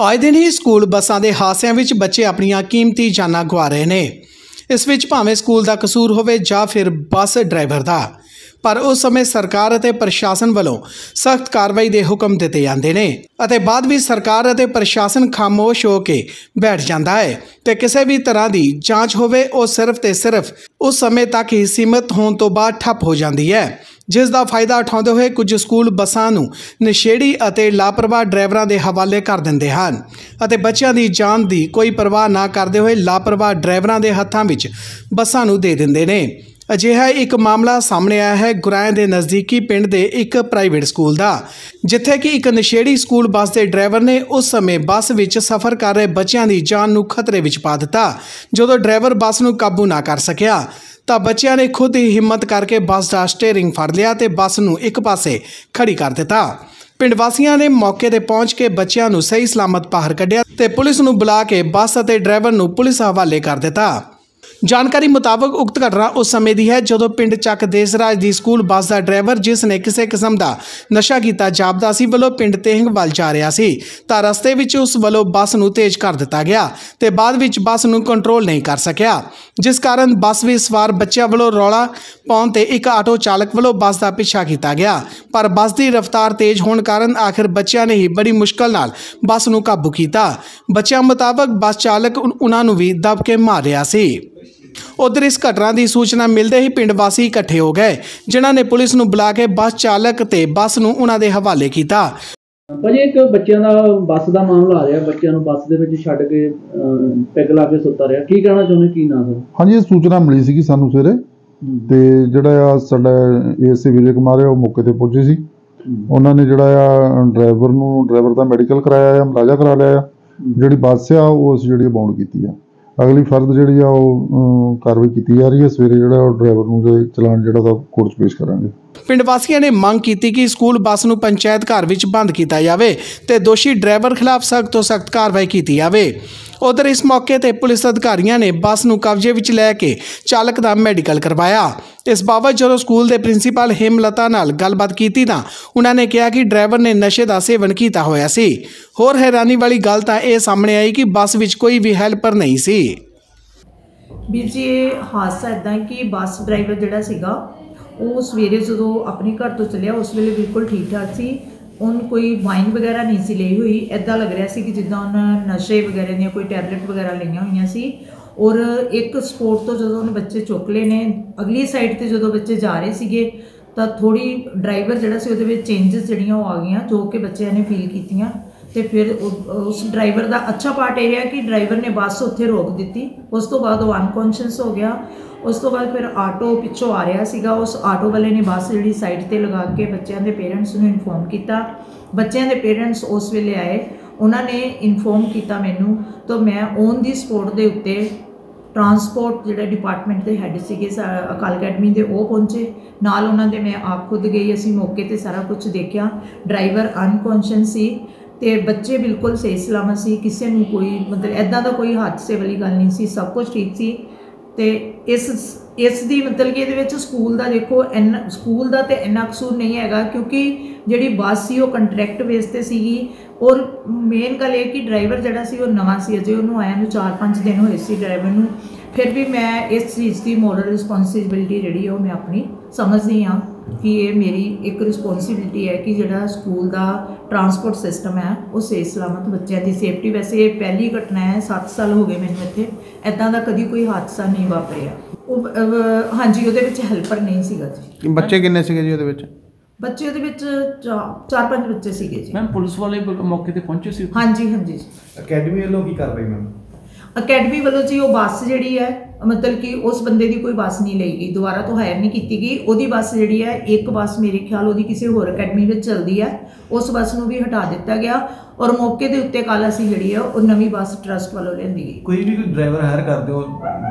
ਆਏ ਦਿਨ ਹੀ ਸਕੂਲ ਬੱਸਾਂ ਦੇ ਹਾਦਸਿਆਂ ਵਿੱਚ ਬੱਚੇ ਆਪਣੀਆਂ ਕੀਮਤੀ ਜਾਨਾਂ ਗਵਾ ਰਹੇ ਨੇ। ਇਸ ਵਿੱਚ ਭਾਵੇਂ ਸਕੂਲ ਦਾ ਕਸੂਰ ਹੋਵੇ ਜਾਂ ਫਿਰ ਬੱਸ ਡਰਾਈਵਰ ਦਾ। ਪਰ ਉਸ ਸਮੇਂ ਸਰਕਾਰ ਅਤੇ ਪ੍ਰਸ਼ਾਸਨ ਵੱਲੋਂ ਸਖਤ ਕਾਰਵਾਈ ਦੇ ਹੁਕਮ ਦਿੱਤੇ ਜਾਂਦੇ ਨੇ ਅਤੇ ਬਾਅਦ ਵਿੱਚ ਸਰਕਾਰ ਅਤੇ ਪ੍ਰਸ਼ਾਸਨ ਖਾਮੋਸ਼ ਹੋ ਕੇ ਬੈਠ ਜਾਂਦਾ ਹੈ ਤੇ ਕਿਸੇ ਵੀ ਤਰ੍ਹਾਂ ਦੀ ਜਾਂਚ ਹੋਵੇ, ਉਹ ਸਿਰਫ ਤੇ ਸਿਰਫ ਉਸ ਸਮੇਂ ਤੱਕ ਹੀ ਸੀਮਤ ਹੋਣ ਤੋਂ ਬਾਅਦ ਠੱਪ ਹੋ ਜਾਂਦੀ ਹੈ। ਜਿਸ ਦਾ ਫਾਇਦਾ ਉਠਾਉਂਦੇ ਹੋਏ ਕੁਝ ਸਕੂਲ ਬੱਸਾਂ ਨੂੰ ਨਸ਼ੇੜੀ ਅਤੇ ਲਾਪਰਵਾਹ ਡਰਾਈਵਰਾਂ ਦੇ ਹਵਾਲੇ ਕਰ ਦਿੰਦੇ ਹਨ ਅਤੇ ਬੱਚਿਆਂ ਦੀ ਜਾਨ ਦੀ ਕੋਈ ਪਰਵਾਹ ਨਾ ਕਰਦੇ ਹੋਏ ਲਾਪਰਵਾਹ ਡਰਾਈਵਰਾਂ ਦੇ ਹੱਥਾਂ ਵਿੱਚ ਬੱਸਾਂ ਨੂੰ ਦੇ ਦਿੰਦੇ ਨੇ। ਅਜਿਹਾ ਇੱਕ ਮਾਮਲਾ ਸਾਹਮਣੇ ਆਇਆ ਹੈ ਗੁਰਾਇਆਂ ਦੇ ਨਜ਼ਦੀਕੀ ਪਿੰਡ ਦੇ ਇੱਕ ਪ੍ਰਾਈਵੇਟ ਸਕੂਲ ਦਾ, ਜਿੱਥੇ ਕਿ ਇੱਕ ਨਸ਼ੇੜੀ ਸਕੂਲ ਬੱਸ ਦੇ ਡਰਾਈਵਰ ਨੇ ਉਸ ਸਮੇਂ ਬੱਸ ਵਿੱਚ ਸਫ਼ਰ ਕਰ ਰਹੇ ਬੱਚਿਆਂ ਦੀ ਜਾਨ ਨੂੰ ਖਤਰੇ ਵਿੱਚ ਪਾ ਦਿੱਤਾ, ਜਦੋਂ ਡਰਾਈਵਰ ਬੱਸ ਨੂੰ ਕਾਬੂ ਨਾ ਕਰ ਸਕਿਆ। ਤਾਂ ਬੱਚਿਆਂ ਨੇ ਖੁਦ ਹੀ ਹਿੰਮਤ ਕਰਕੇ ਬੱਸ ਦਾ ਸਟੀਅਰਿੰਗ ਫੜ ਲਿਆ ਤੇ ਬੱਸ ਨੂੰ ਇੱਕ ਪਾਸੇ ਖੜੀ ਕਰ ਦਿੱਤਾ। ਪਿੰਡ ਵਾਸੀਆਂ ਨੇ ਮੌਕੇ ਤੇ ਪਹੁੰਚ ਕੇ ਬੱਚਿਆਂ ਨੂੰ ਸਹੀ ਸਲਾਮਤ ਬਾਹਰ ਕੱਢਿਆ ਤੇ ਪੁਲਿਸ ਨੂੰ ਬੁਲਾ ਕੇ ਬੱਸ ਅਤੇ ਡਰਾਈਵਰ ਨੂੰ ਪੁਲਿਸ ਹਵਾਲੇ ਕਰ ਦਿੱਤਾ। ਜਾਣਕਾਰੀ ਮੁਤਾਬਕ ਉਕਤ ਘਟਨਾ ਉਸ ਸਮੇਂ ਦੀ ਹੈ ਜਦੋਂ ਪਿੰਡ ਚੱਕ ਦੇਸਰਾਜ ਦੀ ਸਕੂਲ ਬੱਸ ਦਾ ਡਰਾਈਵਰ, ਜਿਸ ਨੇ ਕਿਸੇ ਕਿਸਮ ਦਾ ਨਸ਼ਾ ਕੀਤਾ, ਜਾਪਦਾ ਸੀ, ਵੱਲੋਂ ਪਿੰਡ ਤੇਹੰਗ ਵੱਲ ਜਾ ਰਿਹਾ ਸੀ। ਤਾਂ ਰਸਤੇ ਵਿੱਚ ਉਸ ਵੱਲੋਂ ਬੱਸ ਨੂੰ ਤੇਜ਼ ਕਰ ਦਿੱਤਾ ਗਿਆ ਤੇ ਬਾਅਦ ਵਿੱਚ ਬੱਸ ਨੂੰ ਕੰਟਰੋਲ ਨਹੀਂ ਕਰ ਸਕਿਆ। ਜਿਸ ਕਾਰਨ ਬੱਸ ਵਿੱਚ ਸਵਾਰ ਬੱਚਿਆਂ ਵੱਲੋਂ ਰੌਲਾ ਪਾਉਣ ਤੇ ਇੱਕ ਆਟੋ ਚਾਲਕ ਵੱਲੋਂ ਬੱਸ ਦਾ ਪਿੱਛਾ ਕੀਤਾ ਗਿਆ। ਪਰ ਬੱਸ ਦੀ ਰਫ਼ਤਾਰ ਤੇਜ਼ ਹੋਣ ਕਾਰਨ ਆਖਿਰ ਬੱਚਿਆਂ ਨੇ ਹੀ ਬੜੀ ਮੁਸ਼ਕਲ ਨਾਲ ਬੱਸ ਨੂੰ ਕਾਬੂ ਕੀਤਾ। ਬੱਚਿਆਂ ਮੁਤਾਬਕ ਬੱਸ ਚਾਲਕ ਉਹਨਾਂ ਨੂੰ ਵੀ ਦਬ ਕੇ ਮਾਰ ਰਿਹਾ ਸੀ। ਉਧਰ ਇਸ ਘਟਨਾ ਦੀ ਸੂਚਨਾ ਮਿਲਦੇ ਹੀ ਪਿੰਡ ਵਾਸੀ ਇਕੱਠੇ ਹੋ ਗਏ ਜਿਨ੍ਹਾਂ ਨੇ ਪੁਲਿਸ ਨੂੰ ਬੁਲਾ ਕੇ ਬੱਸ ਚਾਲਕ ਤੇ ਬੱਸ ਨੂੰ ਉਹਨਾਂ ਦੇ ਹਵਾਲੇ ਕੀਤਾ। ਭਾਜੀ ਇੱਕ ਬੱਚਿਆਂ ਦਾ ਬੱਸ ਦਾ ਮਾਮਲਾ ਆ ਰਿਹਾ ਬੱਚਿਆਂ ਨੂੰ ਬੱਸ ਦੇ ਵਿੱਚ ਛੱਡ ਕੇ ਪੈਗ ਲਾ ਕੇ ਸੁੱਤਾ ਰਿਹਾ। ਕੀ ਕਹਿਣਾ ਚਾਹੁੰਦੇ ਕੀ ਨਾ ਸਰ ਹਾਂਜੀ ਇਹ ਸੂਚਨਾ ਮਿਲੀ ਸੀਗੀ ਸਾਨੂੰ ਸਵੇਰੇ ਤੇ ਜਿਹੜਾ ਆ ਸਾਡਾ ਏਐਸਏ ਵਿਜੇ ਕੁਮਾਰ ਹੈ ਉਹ ਮੌਕੇ ਤੇ ਪਹੁੰਚੇ ਸੀ। ਉਹਨਾਂ ਨੇ ਜਿਹੜਾ ਆ ਡਰਾਈਵਰ ਨੂੰ ਡਰਾਈਵਰ ਦਾ ਮੈਡੀਕਲ ਕਰਾਇਆ ਆ ਮੁਲਾਜ਼ਾ ਕਰਾ ਲਿਆ ਆ। ਜਿਹੜੀ ਬੱਸ ਆ ਉਹ ਅਸੀਂ ਜਿਹੜੀ ਬਾਉਂਡ ਕੀਤੀ ਆ। ਅਗਲੀ ਫਰਦ ਜਿਹੜੀ ਆ ਉਹ ਕਾਰਵਾਈ ਕੀਤੀ ਜਾ ਰਹੀ ਹੈ। ਸਵੇਰੇ ਜਿਹੜਾ ਉਹ ਡਰਾਈਵਰ ਨੂੰ ਜੇ ਚਲਾਨ ਜਿਹੜਾ ਦਾ ਕੋਰਟ 'ਚ ਪੇਸ਼ ਕਰਾਂਗੇ। ਪਿੰਡ ਵਾਸੀਆਂ ਨੇ ਮੰਗ ਕੀਤੀ ਕਿ ਸਕੂਲ ਬੱਸ ਨੂੰ ਪੰਚਾਇਤ ਘਰ ਵਿੱਚ ਬੰਦ ਕੀਤਾ ਜਾਵੇ ਤੇ ਦੋਸ਼ੀ ਡਰਾਈਵਰ ਖਿਲਾਫ ਸਖਤ ਤੋਂ ਸਖਤ ਕਾਰਵਾਈ ਕੀਤੀ ਜਾਵੇ। ਉਧਰ ਇਸ ਮੌਕੇ ਤੇ ਪੁਲਿਸ ਅਧਿਕਾਰੀਆਂ ਨੇ ਬੱਸ ਨੂੰ ਕਬਜ਼ੇ ਵਿੱਚ ਲੈ ਕੇ ਚਾਲਕ ਦਾ ਮੈਡੀਕਲ ਕਰਵਾਇਆ। ਇਸ ਬਾਬਤ ਜਦੋਂ ਸਕੂਲ ਦੇ ਪ੍ਰਿੰਸੀਪਲ ਹੇਮਲਤਾ ਨਾਲ ਗੱਲਬਾਤ ਕੀਤੀ ਤਾਂ ਉਹਨਾਂ ਨੇ ਕਿਹਾ ਕਿ ਡਰਾਈਵਰ ਨੇ ਨਸ਼ੇ ਦਾ ਸੇਵਨ ਕੀਤਾ ਹੋਇਆ ਸੀ। ਹੋਰ ਹੈਰਾਨੀ ਵਾਲੀ ਗੱਲ ਤਾਂ ਇਹ ਸਾਹਮਣੇ ਆਈ ਕਿ ਬੱਸ ਵਿੱਚ ਕੋਈ ਵੀ ਹੈਲਪਰ ਨਹੀਂ ਸੀ। ਵੀਰ ਜੀ, ਇਹ ਹਾਦਸਾ ਇਦਾਂ ਕਿ ਬੱਸ ਡਰਾਈਵਰ ਜਿਹੜਾ ਸੀਗਾ, ਉਹ ਸਵੇਰੇ ਜਦੋਂ ਆਪਣੇ ਘਰ ਤੋਂ ਚੱਲਿਆ, ਉਸ ਵੇਲੇ ਬਿਲਕੁਲ ਠੀਕ ਠਾਕ ਸੀ। ਉਹਨ ਕੋਈ ਵਾਈਨ ਵਗੈਰਾ ਨਹੀਂ ਸੀ ਲਈ ਹੋਈ। ਐਦਾਂ ਲੱਗ ਰਿਹਾ ਸੀ ਕਿ ਜਿੱਦਾਂ ਉਹਨਾਂ ਨਸ਼ੇ ਵਗੈਰਾ ਦੀਆਂ ਕੋਈ ਟੈਬਲੇਟ ਵਗੈਰਾ ਲਈਆਂ ਹੋਈਆਂ ਸੀ। ਔਰ ਇੱਕ ਸਪੋਰਟ ਤੋਂ ਜਦੋਂ ਉਹਨੇ ਬੱਚੇ ਚੁੱਕ ਲਏ ਨੇ, ਅਗਲੀ ਸਾਈਡ ਤੇ ਜਦੋਂ ਬੱਚੇ ਜਾ ਰਹੇ ਸੀਗੇ, ਤਾਂ ਥੋੜੀ ਡਰਾਈਵਰ ਜਿਹੜਾ ਸੀ ਉਹਦੇ ਵਿੱਚ ਚੇਂਜਸ ਜਿਹੜੀਆਂ ਉਹ ਆ ਗਈਆਂ, ਜੋ ਕਿ ਬੱਚਿਆਂ ਨੇ ਫੀਲ ਕੀਤੀਆਂ। ਤੇ ਫਿਰ ਉਸ ਡਰਾਈਵਰ ਦਾ ਅੱਛਾ ਪਾਰਟ ਇਹ ਹੈ ਕਿ ਡਰਾਈਵਰ ਨੇ ਬੱਸ ਉੱਥੇ ਰੋਕ ਦਿੱਤੀ। ਉਸ ਤੋਂ ਬਾਅਦ ਉਹ ਅਨਕੌਂਸ਼ੀਅਸ ਹੋ ਗਿਆ। ਉਸ ਤੋਂ ਬਾਅਦ ਫਿਰ ਆਟੋ ਪਿੱਛੋਂ ਆ ਰਿਹਾ ਸੀਗਾ। ਉਸ ਆਟੋ ਵਾਲੇ ਨੇ ਬੱਸ ਜਿਹੜੀ ਸਾਈਡ ਤੇ ਲਗਾ ਕੇ ਬੱਚਿਆਂ ਦੇ ਪੇਰੈਂਟਸ ਨੂੰ ਇਨਫੋਰਮ ਕੀਤਾ। ਬੱਚਿਆਂ ਦੇ ਪੇਰੈਂਟਸ ਉਸ ਵੇਲੇ ਆਏ। ਉਹਨਾਂ ਨੇ ਇਨਫੋਰਮ ਕੀਤਾ ਮੈਨੂੰ ਤਾਂ ਮੈਂ ਔਨ ਦੀ ਸਪੋਰਟ ਦੇ ਉੱਤੇ ਟਰਾਂਸਪੋਰਟ ਜਿਹੜਾ ਡਿਪਾਰਟਮੈਂਟ ਦੇ ਹੈੱਡ ਸੀਗੇ ਸਾ- ਅਕਾਲ ਅਕੈਡਮੀ ਦੇ ਉਹ ਪਹੁੰਚੇ। ਨਾਲ ਉਹਨਾਂ ਦੇ ਮੈਂ ਆਪ ਖੁਦ ਗਈ। ਅਸੀਂ ਮੌਕੇ ਤੇ ਸਾਰਾ ਕੁਝ ਦੇਖਿਆ। ਡਰਾਈਵਰ ਅਨਕੌਂਸ਼ੀਅਸ ਸੀ ਤੇ ਬੱਚੇ ਬਿਲਕੁਲ ਸਹੀ ਸਲਾਮਤ ਸੀ। ਕਿਸੇ ਨੂੰ ਕੋਈ ਮਤਲਬ ਐਦਾਂ ਦਾ ਕੋਈ ਹਾਦਸੇ ਵਾਲੀ ਗੱਲ ਨਹੀਂ ਸੀ। ਸਭ ਕੁਝ ਠੀਕ ਸੀ। ਤੇ ਇਸ ਇਸ ਦੀ ਮਤਲਬ ਕਿ ਇਹਦੇ ਵਿੱਚ ਸਕੂਲ ਦਾ ਦੇਖੋ ਇੰਨਾ ਸਕੂਲ ਦਾ ਤੇ ਇੰਨਾ ਕਸੂਰ ਨਹੀਂ ਹੈਗਾ ਕਿਉਂਕਿ ਜਿਹੜੀ ਬੱਸ ਸੀ ਉਹ ਕੰਟਰੈਕਟ ਬੇਸ ਤੇ ਸੀਗੀ ਔਰ ਮੇਨ ਗੱਲ ਇਹ ਕਿ ਡਰਾਈਵਰ ਜਿਹੜਾ ਸੀ ਉਹ ਨਵਾਂ ਸੀ, ਅਜੇ ਉਹਨੂੰ ਆਇਆ ਨੂੰ 4-5 ਦਿਨ ਹੋਏ ਸੀ ਡਰਾਈਵਰ ਨੂੰ। ਫਿਰ ਵੀ ਮੈਂ ਇਸ ਚੀਜ਼ ਦੀ ਮੋਰਲ ਰਿਸਪੌਂਸਿਬਿਲਟੀ ਜਿਹੜੀ ਉਹ ਮੈਂ ਆਪਣੀ ਸਮਝਦੀ ਹਾਂ। ਕਿ ਇਹ ਮੇਰੀ ਇੱਕ ਰਿਸਪੌਂਸਿਬਿਲਟੀ ਹੈ ਕਿ ਜਿਹੜਾ ਸਕੂਲ ਦਾ ਟਰਾਂਸਪੋਰਟ ਸਿਸਟਮ ਹੈ ਉਹ ਸਹੀ ਸਲਾਮਤ ਬੱਚਿਆਂ ਦੀ ਸੇਫਟੀ ਵੈਸੇ ਇਹ ਪਹਿਲੀ ਘਟਨਾ ਹੈ 7 ਸਾਲ ਹੋ ਗਏ ਮੈਨੂੰ ਇੱਥੇ। ਐਦਾਂ ਦਾ ਕਦੀ ਕੋਈ ਹਾਦਸਾ ਨਹੀਂ ਵਾਪਰਿਆ। ਉਹ ਹਾਂਜੀ ਉਹਦੇ ਵਿੱਚ ਹੈਲਪਰ ਨਹੀਂ ਸੀਗਾ ਜੀ। ਬੱਚੇ ਕਿੰਨੇ ਸੀਗੇ ਜੀ ਉਹਦੇ ਵਿੱਚ? ਬੱਚੇ ਉਹਦੇ ਵਿੱਚ ਚਾ- ਚਾਰ ਪੰਜ ਬੱਚੇ ਸੀਗੇ ਜੀ। ਮੈਮ ਪੁਲਿਸ ਵਾਲੇ ਮੌਕੇ ਤੇ ਪਹੁੰਚੇ ਸੀ ਹਾਂਜੀ ਹਾਂਜੀ ਅਕੈਡਮੀ ਵੱਲੋਂ ਕੀ ਕਾਰਵਾਈ ਮੈਮ? ਅਕੈਡਮੀ ਵੱਲੋਂ ਜੀ ਉਹ ਬੱਸ ਜਿਹੜੀ ਹੈ, ਮਤਲਬ ਕਿ ਉਸ ਬੰਦੇ ਦੀ ਕੋਈ ਬੱਸ ਨਹੀਂ ਲਈ ਗਈ, ਦੁਬਾਰਾ ਤੋਂ ਹਾਇਰ ਨਹੀਂ ਕੀਤੀ ਗਈ ਉਹਦੀ ਬੱਸ ਜਿਹੜੀ ਹੈ, ਇੱਕ ਬੱਸ ਮੇਰੇ ਖਿਆਲ ਉਹਦੀ ਕਿਸੇ ਹੋਰ ਅਕੈਡਮੀ ਵਿੱਚ ਚੱਲਦੀ ਹੈ ਉਸ ਬੱਸ ਨੂੰ ਵੀ ਹਟਾ ਦਿੱਤਾ ਗਿਆ ਔਰ ਮੌਕੇ ਦੇ ਉੱਤੇ ਕੱਲ ਅਸੀਂ ਜਿਹੜੀ ਹੈ, ਉਹ ਨਵੀਂ ਬੱਸ ਟਰਸਟ ਵੱਲੋਂ ਲੈਂਦੀ ਗਈ ਕੋਈ ਵੀ ਕੋਈ ਡਰਾਈਵਰ ਹਾਇਰ ਕਰਦੇ ਹੋ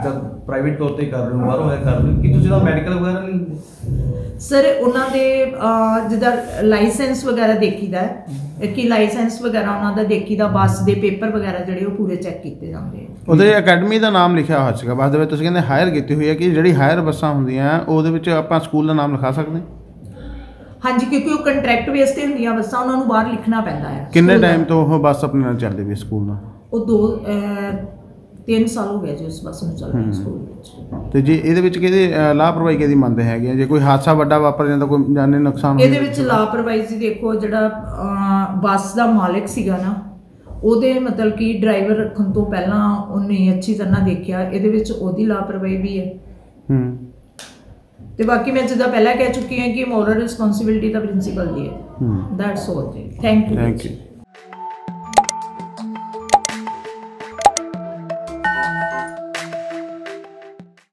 ਜਦ ਪ੍ਰਾਈਵੇਟ ਤੌਰ ਤੇ ਕਰ ਰਹੇ ਹੋ, ਬਾਹਰੋਂ ਹਾਇਰ ਕਰਦੇ ਹੋ, ਕੀ ਤੁਸੀਂ ਦਾ ਮੈਡੀਕਲ ਵਗੈਰਾ ਨਹੀਂ ਦਿੰਦੇ? ਸਰ ਉਹਨਾਂ ਦੇ ਅਹ, ਜਿੱਦਾਂ ਲਾਇਸੈਂਸ ਵਗੈਰਾ ਦੇਖੀਦਾ ਹੈ ਕਿ ਲਾਇਸੈਂਸ ਵਗੈਰਾ ਉਹਨਾਂ ਦਾ ਦੇਖੀਦਾ ਬੱਸ ਦੇ ਪੇਪਰ ਵਗੈਰਾ ਜਿਹੜੇ ਉਹ ਪੂਰੇ ਚੈੱਕ ਕੀਤੇ ਜਾਂਦੇ ਆ ਉਹਦੇ ਅਕੈਡਮੀ ਦਾ ਨਾਮ ਲਿਖਿਆ ਹੋਇਆ ਸੀਗਾ ਬੱਸ ਦੇ ਵਿੱਚ ਤੁਸੀਂ ਕਹਿੰਦੇ ਹਾਇਰ ਕੀਤੀ ਹੋਈ ਹੈ ਕਿ ਜਿਹੜੀ ਹਾਇਰ ਬੱਸਾਂ ਹੁੰਦੀਆਂ ਉਹਦੇ ਵਿੱਚ ਆਪਾਂ ਸਕੂਲ ਦਾ ਨਾਮ ਲਿਖਾ ਸਕਦੇ? ਹਾਂਜੀ ਕਿਉਂਕਿ ਉਹ ਕੰਟਰੈਕਟ ਬੇਸ ਤੇ ਹੁੰਦੀਆਂ ਬੱਸਾਂ ਉਹਨਾਂ ਨੂੰ ਬਾਹਰ ਲਿਖਣਾ ਪੈਂਦਾ ਹੈ ਕਿੰਨੇ। ਟਾਈਮ ਤੋਂ ਉਹ ਬੱਸ ਆਪਣੇ ਨਾਲ ਚੱਲਦੀ ਵੀ ਸਕੂਲ ਨਾਲ ਉਹ ਦੋ ਅਹ, ਤਿੰਨ ਸਾਲ ਹੋ ਗਏ ਜੀ ਉਸ ਬੱਸ ਨੂੰ ਚੱਲ ਰਹੀ ਸਕੂਲ ਵਿੱਚ। ਤੇ ਜੇ ਇਹਦੇ ਵਿੱਚ ਕਿਹਦੀ ਲਾਪਰਵਾਹੀ ਕਿਹਦੀ ਮੰਨਦੇ ਹੈਗੇ? ਜੇ ਕੋਈ ਹਾਦਸਾ ਵੱਡਾ ਵਾਪਰ ਜਾਂਦਾ ਕੋਈ ਜਾਨੀ ਨੁਕਸਾਨ ਇਹਦੇ? ਵਿੱਚ ਲਾਪਰਵਾਹੀ ਸੀ ਦੇਖੋ ਜਿਹੜਾ ਬੱਸ ਦਾ ਮਾਲਕ ਸੀਗਾ ਨਾ ਉਹਦੇ ਮਤਲਬ ਕਿ ਡਰਾਈਵਰ ਰੱਖਣ ਤੋਂ ਪਹਿਲਾਂ ਉਹਨੇ ਅੱਛੀ ਤਰ੍ਹਾਂ ਦੇਖਿਆ ਇਹਦੇ ਵਿੱਚ ਉਹਦੀ ਲਾਪਰਵਾਹੀ ਵੀ ਹੈ। ਹੂੰ। ਤੇ ਬਾਕੀ ਮੈਂ ਜਿੱਦਾਂ ਪਹਿਲਾਂ ਕਹਿ ਚੁੱਕੀ ਹਾਂ ਕਿ ਮੋਰਲ ਰਿਸਪੌਂਸਿਬਿਲਟੀ ਤਾਂ ਪ੍ਰਿੰਸੀਪਲ ਦੀ ਹੈ। ਹੂੰ। ਦੈਟਸ ਆਲ ਜੀ। Thank you thank you